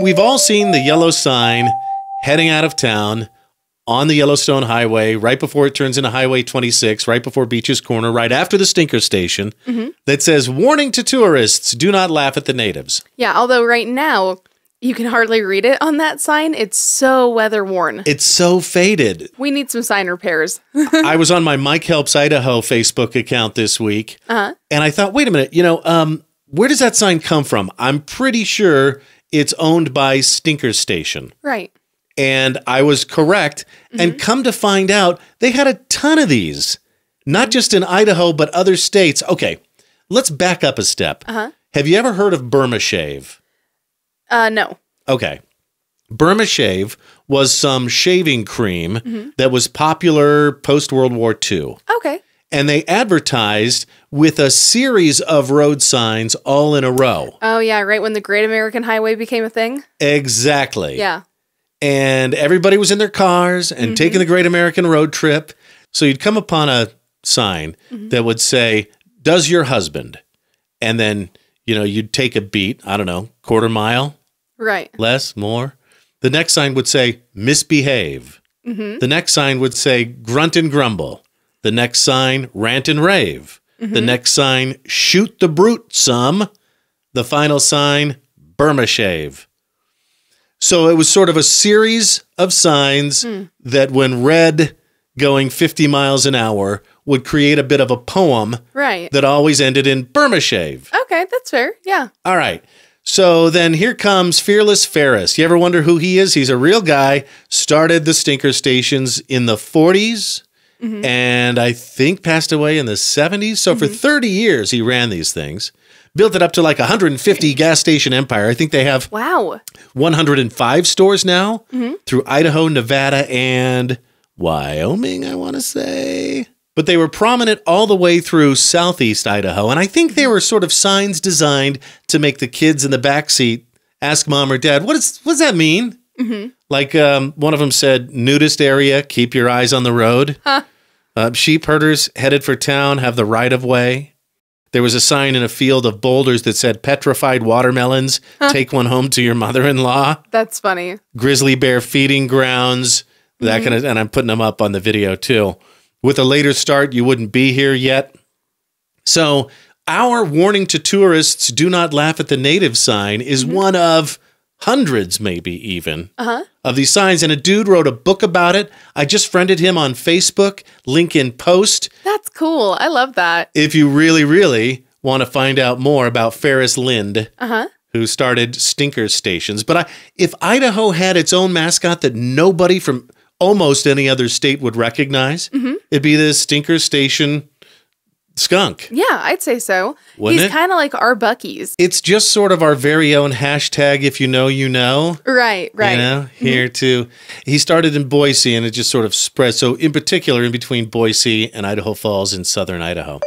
We've all seen the yellow sign heading out of town on the Yellowstone Highway right before it turns into Highway 26, right before Beach's Corner, right after the Stinker Station, that says, Warning to tourists, do not laugh at the natives. Yeah, although right now you can hardly read it on that sign. It's so weather worn. It's so faded. We need some sign repairs. I was on my Mike Helps Idaho Facebook account this week, Uh-huh. and I thought, wait a minute, you know, um, where does that sign come from? I'm pretty sure it's owned by Stinker Station. Right. And I was correct. And come to find out, they had a ton of these, not just in Idaho, but other states. Okay, let's back up a step. Uh-huh. Have you ever heard of Burma Shave? Uh no. Okay. Burma Shave was some shaving cream that was popular post World War II. Okay. And they advertised with a series of road signs all in a row. Oh yeah, right when the Great American Highway became a thing. Exactly. Yeah. and everybody was in their cars and mm-hmm. taking the Great American Road Trip. So you'd come upon a sign mm-hmm. that would say, "Does your husband?" And then you know you'd take a beat. I don't know, quarter mile, Right. less, more. The next sign would say, "Misbehave." Mm-hmm. The next sign would say, "Grunt and grumble." The next sign, "Rant and rave." The mm-hmm. next sign, "Shoot the brute some." The final sign, "Burma shave." So it was sort of a series of signs hmm. that, when read going 50 miles an hour, would create a bit of a poem Right. that always ended in Burma shave. Okay, that's fair. Yeah. All right. So then here comes Fearless Farris. You ever wonder who he is? He's a real guy. Started the stinker stations in the 40s Mm-hmm. and I think passed away in the 70s. So for mm-hmm. 30 years, he ran these things. Built it up to like 150 gas station empire. I think they have Wow. 105 stores now mm-hmm. through Idaho, Nevada, and Wyoming, I want to say. But they were prominent all the way through southeast Idaho. And I think they were sort of signs designed to make the kids in the back seat ask mom or dad, what, is, what does that mean? Like um, one of them said, nudist area, keep your eyes on the road. Uh, sheep herders headed for town have the right of way. There was a sign in a field of boulders that said, petrified watermelons, take one home to your mother in law That's funny. grizzly bear feeding grounds, that kind of, and I'm putting them up on the video too. With a later start, you wouldn't be here yet. So, our warning to tourists, do not laugh at the native sign, is one of hundreds, maybe even, of these signs. And a dude wrote a book about it. I just friended him on Facebook, link in post. That's cool. I love that. If you really, really want to find out more about Farris Lind, Uh-huh. who started Stinker Stations. But I, if Idaho had its own mascot that nobody from almost any other state would recognize, it'd be the Stinker Station skunk. Yeah, I'd say so. Wouldn't He's kind of like our Buc-ee's. It's just sort of our very own hashtag. If you know, you know. Right, right. You know, mm-hmm. here too. He started in Boise, and it just sort of spread. So, in particular, in between Boise and Idaho Falls in southern Idaho.